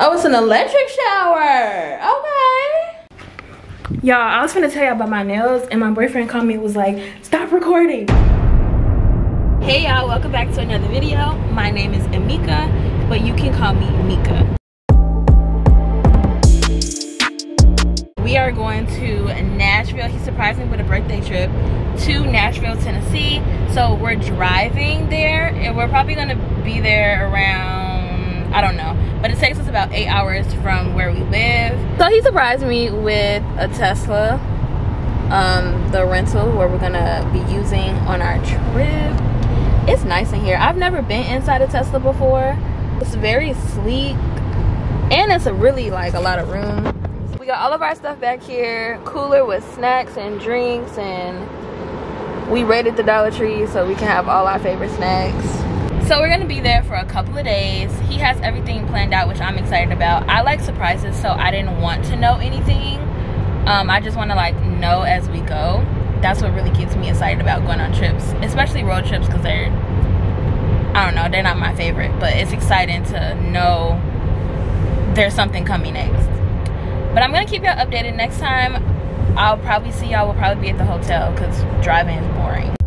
Oh, it's an electric shower. Okay. Y'all, I was gonna tell y'all about my nails and my boyfriend called me and was like, stop recording. Hey y'all, welcome back to another video. My name is Emmeka, but you can call me Mika. We are going to Nashville. He surprised me with a birthday trip to Nashville, Tennessee. So we're driving there and we're probably gonna be there around, I don't know, but it takes us about eight hours from where we live. So he surprised me with a Tesla, um, the rental where we're gonna be using on our trip. It's nice in here. I've never been inside a Tesla before. It's very sleek and it's a really like a lot of room. We got all of our stuff back here, cooler with snacks and drinks and we raided the Dollar Tree so we can have all our favorite snacks. So we're gonna be there for a couple of days. He has everything planned out, which I'm excited about. I like surprises, so I didn't want to know anything. Um, I just wanna like know as we go. That's what really gets me excited about going on trips, especially road trips because they're, I don't know, they're not my favorite, but it's exciting to know there's something coming next. But I'm gonna keep y'all updated next time. I'll probably see y'all, we'll probably be at the hotel because driving is boring.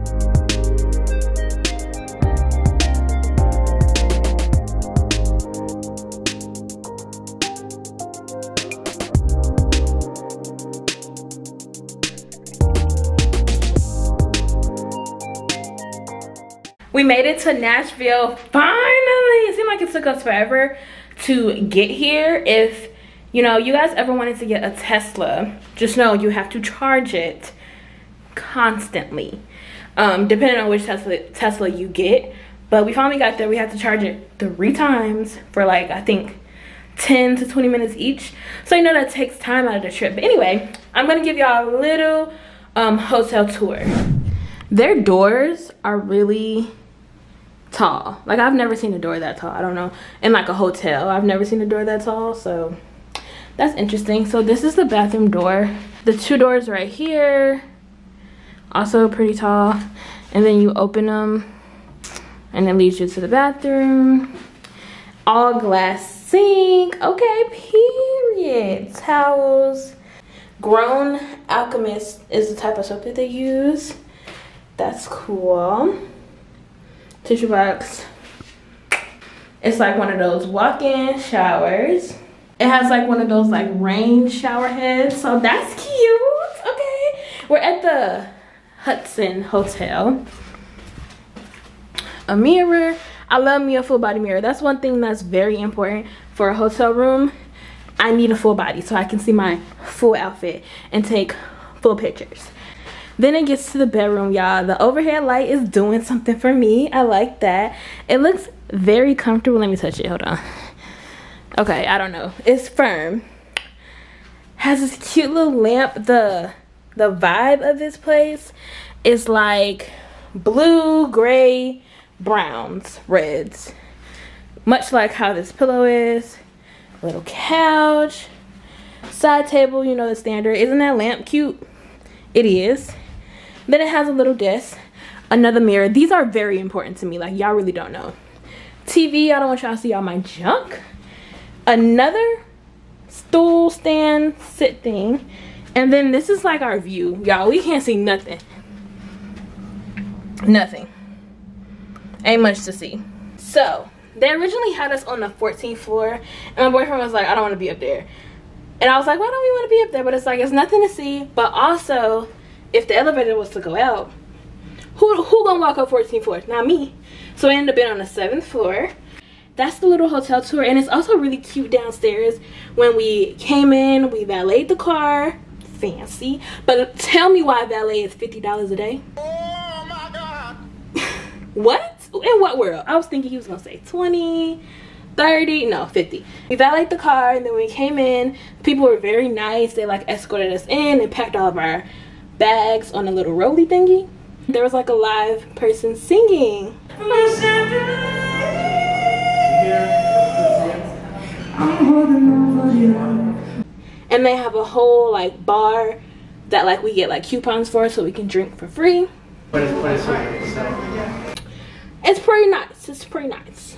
We made it to Nashville finally. It seemed like it took us forever to get here. If you know, you guys ever wanted to get a Tesla, just know you have to charge it constantly. Um, depending on which Tesla Tesla you get. But we finally got there. We had to charge it three times for like I think 10 to 20 minutes each. So you know that takes time out of the trip. But anyway, I'm gonna give y'all a little um, hotel tour. Their doors are really tall. Like I've never seen a door that tall. I don't know. In like a hotel, I've never seen a door that tall. So that's interesting. So this is the bathroom door. The two doors right here, also pretty tall. And then you open them and it leads you to the bathroom. All glass sink. Okay, period. Towels. Grown Alchemist is the type of soap that they use. That's cool tissue box. It's like one of those walk-in showers. It has like one of those like rain shower heads. So that's cute. Okay. We're at the Hutton Hotel. A mirror. I love me a full body mirror. That's one thing that's very important for a hotel room. I need a full body so I can see my full outfit and take full pictures. Then it gets to the bedroom, y'all. The overhead light is doing something for me. I like that. It looks very comfortable. Let me touch it. Hold on. Okay, I don't know. It's firm. Has this cute little lamp. The the vibe of this place is like blue, gray, browns, reds. Much like how this pillow is. Little couch. Side table, you know the standard. Isn't that lamp cute? It is. Then it has a little desk, another mirror. These are very important to me. Like y'all really don't know. TV, I don't want y'all to see all my junk. Another stool stand sit thing. And then this is like our view. Y'all, we can't see nothing. Nothing. Ain't much to see. So, they originally had us on the 14th floor. And my boyfriend was like, I don't want to be up there. And I was like, why don't we want to be up there? But it's like, it's nothing to see. But also, if the elevator was to go out, who who gonna walk up 14 floors? Not me. So I ended up being on the seventh floor. That's the little hotel tour, and it's also really cute downstairs. When we came in, we valeted the car. Fancy. But tell me why valet is $50 a day. Oh my god. what? In what world? I was thinking he was gonna say 20 30 no 50 we valeted the car and then we came in people were very nice they like escorted us in and packed all of our bags on a little roly thingy. There was like a live person singing. And they have a whole like bar that like we get like coupons for so we can drink for free. What is, what is? It's pretty nice. It's pretty nice.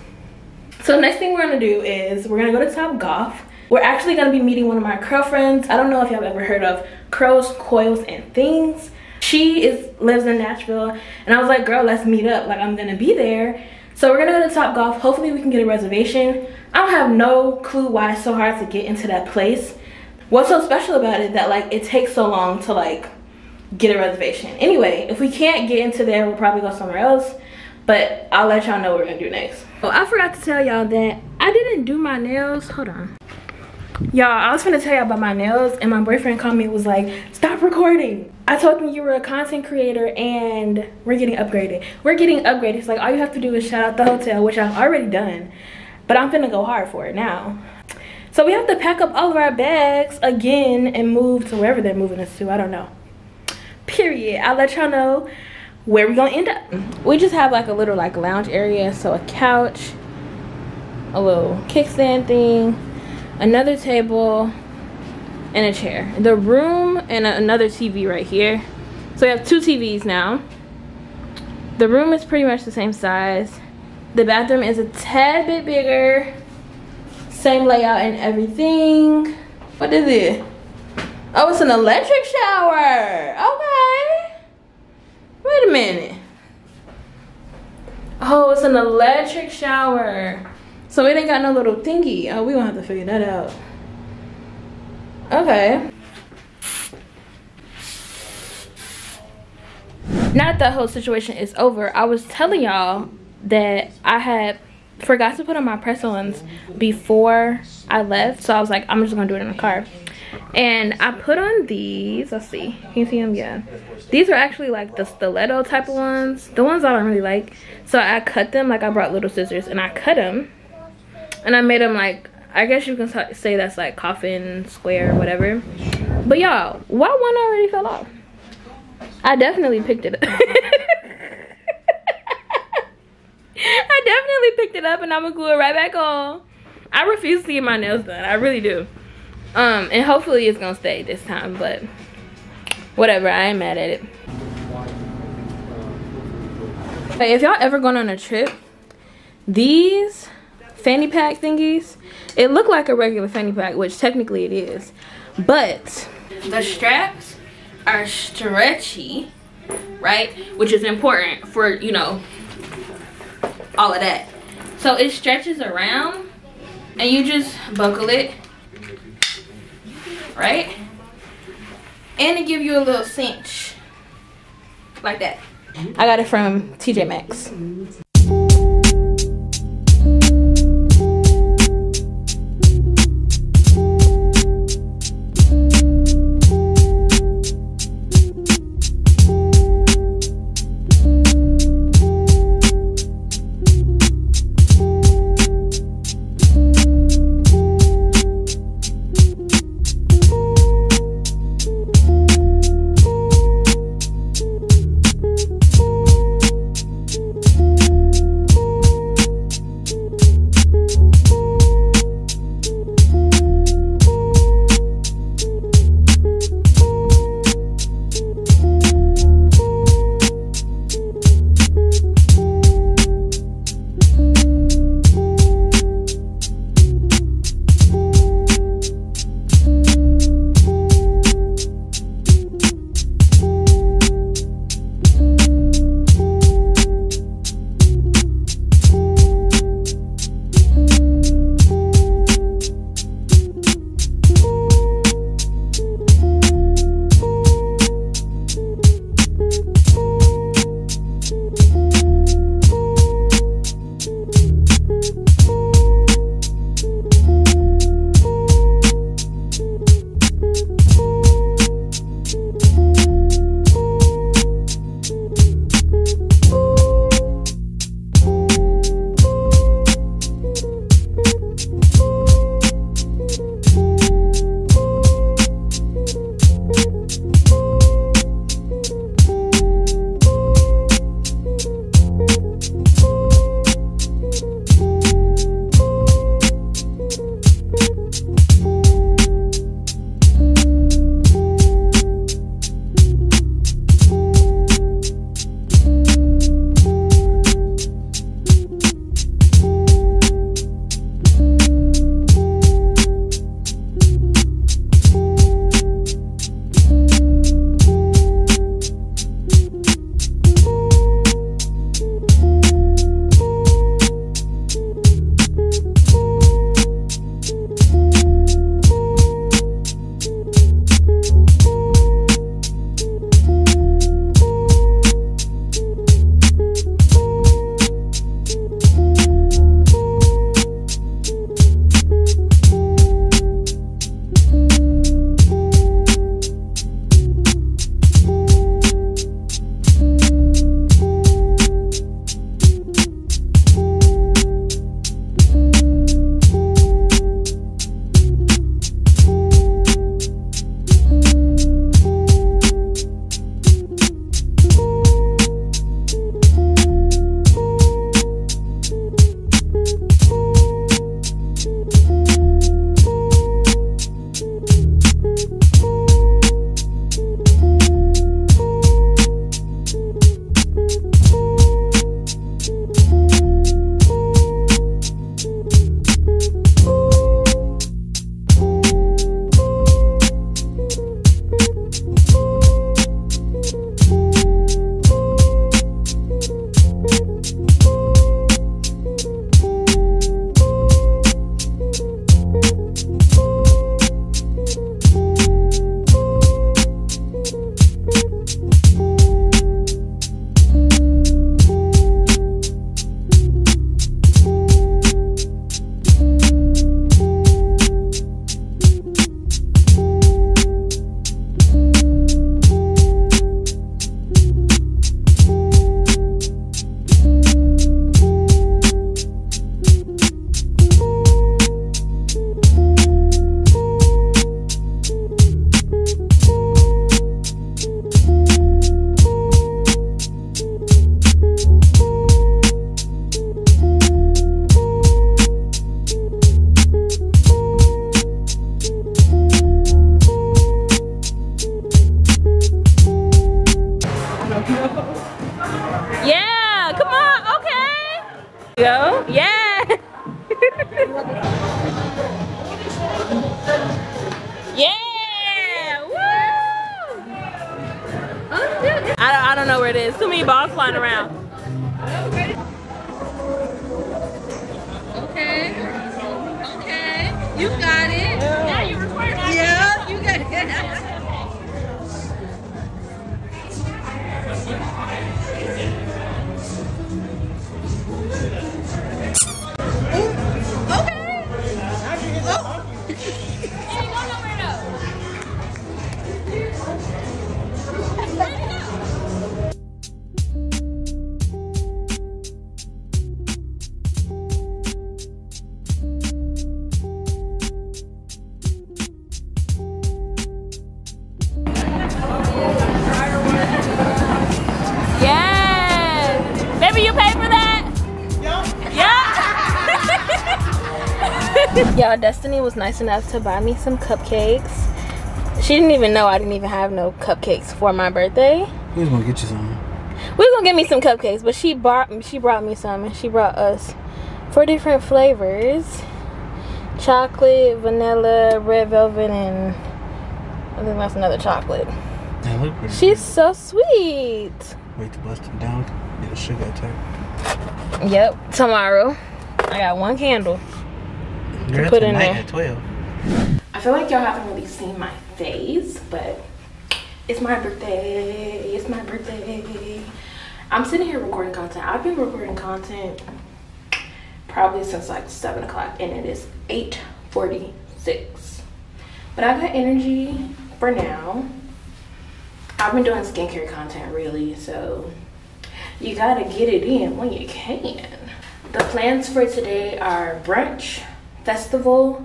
So next thing we're gonna do is we're gonna go to Top Golf. We're actually gonna be meeting one of my girlfriends. I don't know if y'all ever heard of Curls, Coils, and Things. She is lives in Nashville, and I was like, girl, let's meet up. Like I'm gonna be there. So we're gonna go to Top Golf. Hopefully we can get a reservation. I don't have no clue why it's so hard to get into that place. What's so special about it that like it takes so long to like get a reservation. Anyway, if we can't get into there, we'll probably go somewhere else. But I'll let y'all know what we're gonna do next. Oh, I forgot to tell y'all that I didn't do my nails. Hold on. Y'all, I was gonna tell y'all about my nails and my boyfriend called me was like, stop recording. I told him you were a content creator and we're getting upgraded. We're getting upgraded. It's like all you have to do is shout out the hotel, which I've already done. But I'm gonna go hard for it now. So we have to pack up all of our bags again and move to wherever they're moving us to. I don't know. Period. I'll let y'all know where we're gonna end up. We just have like a little like lounge area. So a couch, a little kickstand thing, another table, and a chair. The room and another TV right here. So we have two TVs now. The room is pretty much the same size. The bathroom is a tad bit bigger. Same layout and everything. What is it? Oh, it's an electric shower. Okay. Wait a minute. Oh, it's an electric shower. So it ain't got no little thingy. Oh, we gonna have to figure that out. Okay. Now that the whole situation is over, I was telling y'all that I had forgot to put on my press-ons before I left. So I was like, I'm just gonna do it in the car. And I put on these. Let's see. Can you see them? Yeah. These are actually like the stiletto type of ones. The ones I don't really like. So I cut them. Like I brought little scissors and I cut them. And I made them like I guess you can say that's like coffin square or whatever. But y'all, why one already fell off? I definitely picked it up. I definitely picked it up and I'm gonna glue it right back on. I refuse to get my nails done. I really do. Um, and hopefully it's gonna stay this time, but whatever, I ain't mad at it. Hey, if y'all ever going on a trip, these fanny pack thingies it looked like a regular fanny pack, which technically it is. But the straps are stretchy, right? Which is important for, you know, all of that. So it stretches around and you just buckle it, right? And it give you a little cinch, like that. I got it from TJ Maxx. Y'all, Destiny was nice enough to buy me some cupcakes. She didn't even know I didn't even have no cupcakes for my birthday. We was gonna get you some. We was gonna get me some cupcakes, but she brought she brought me some and she brought us four different flavors. Chocolate, vanilla, red velvet, and I think that's another chocolate. They look pretty. She's so sweet. Wait to bust them down. Get a sugar attack. Yep, tomorrow. I got one candle. Girl, put in there. at 12. I feel like y'all haven't really seen my face, but it's my birthday. It's my birthday. I'm sitting here recording content. I've been recording content probably since like seven o'clock, and it is eight forty-six. But I got energy for now. I've been doing skincare content really, so you gotta get it in when you can. The plans for today are brunch, festival,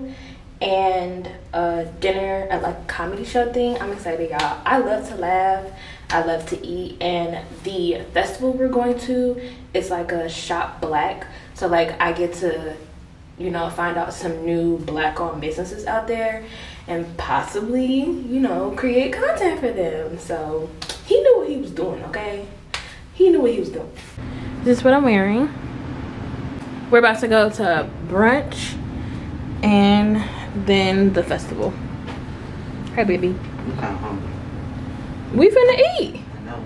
and a dinner at like a comedy show thing. I'm excited, y'all. I love to laugh. I love to eat, and the festival we're going to is like a shop black. So like I get to, you know, find out some new black-owned businesses out there, and possibly, you know, create content for them. So he knew what he was doing. Okay, he knew what he was doing. This is what I'm wearing. We're about to go to brunch and then the festival. Hi, baby. I'm kind of hungry. We finna eat. I know.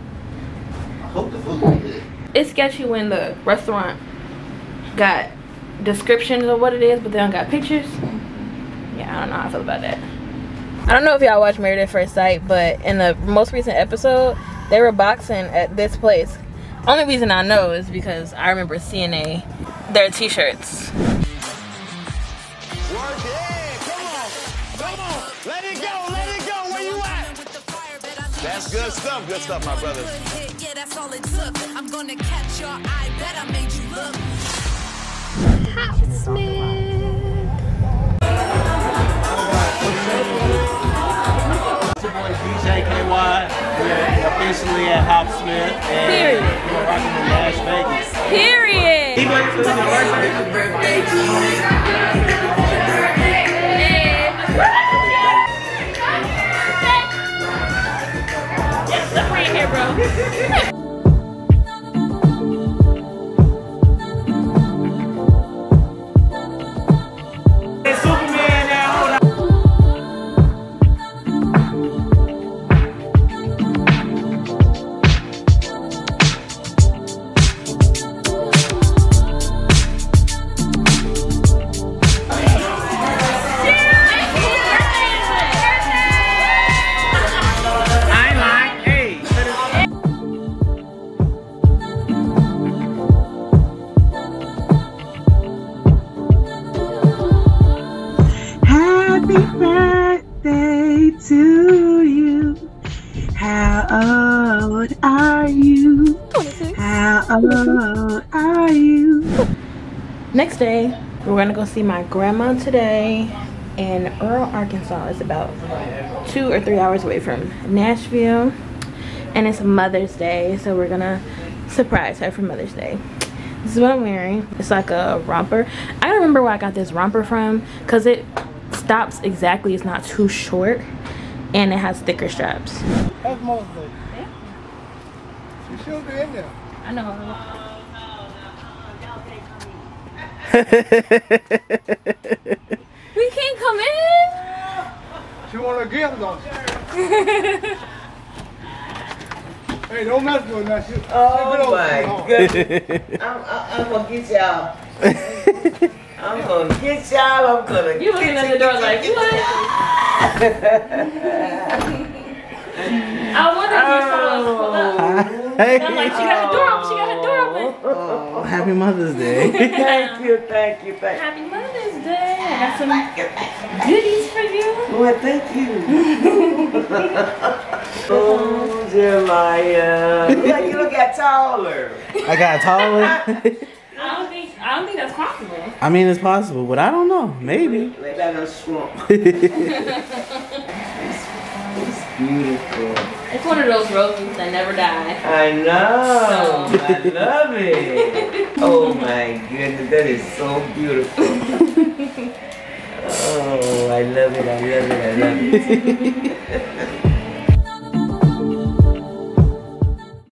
I hope the food is good. It's sketchy when the restaurant got descriptions of what it is, but they don't got pictures. Yeah, I don't know how I feel about that. I don't know if y'all watched Married at First Sight, but in the most recent episode, they were boxing at this place. Only reason I know is because I remember CNA, their t-shirts. Good stuff. Good stuff, my brother. Yeah, that's all it took. I'm gonna catch your eye. Bet I made you look. It's your boy DJ KY. We're officially at Hop Smith. And Period. We're rocking in Las Vegas. Period. It's the free here, bro. you? 26. How old are you? Next day, we're gonna go see my grandma today in Earle, Arkansas. It's about two or three hours away from Nashville. And it's Mother's Day, so we're gonna surprise her for Mother's Day. This is what I'm wearing. It's like a romper. I don't remember where I got this romper from because it stops exactly. It's not too short and it has thicker straps. That's Mother's Day. She should be in there. I know. we can't come in. She want a gift, don't? Hey, don't mess with that shit. Oh my goodness. I'm, I'm, I'm gonna get y'all. I'm gonna get y'all. I'm gonna You looking at the door like, what? I wonder if you saw us pull up. Oh. Hey. I'm like, she got her door open, she got her door open. Oh, happy Mother's Day. Thank you, thank you, thank you. Happy Mother's Day. I got some goodies for you. Oh, well, thank you. oh, Jeremiah. Look like you look at taller. I got taller. I don't think I don't think that's possible. I mean, it's possible, but I don't know. Maybe. Lay back on swamp. It's beautiful. It's one of those roses that never die. I know. I love it. Oh my goodness, that is so beautiful. Oh, I love it. I love it. I love it.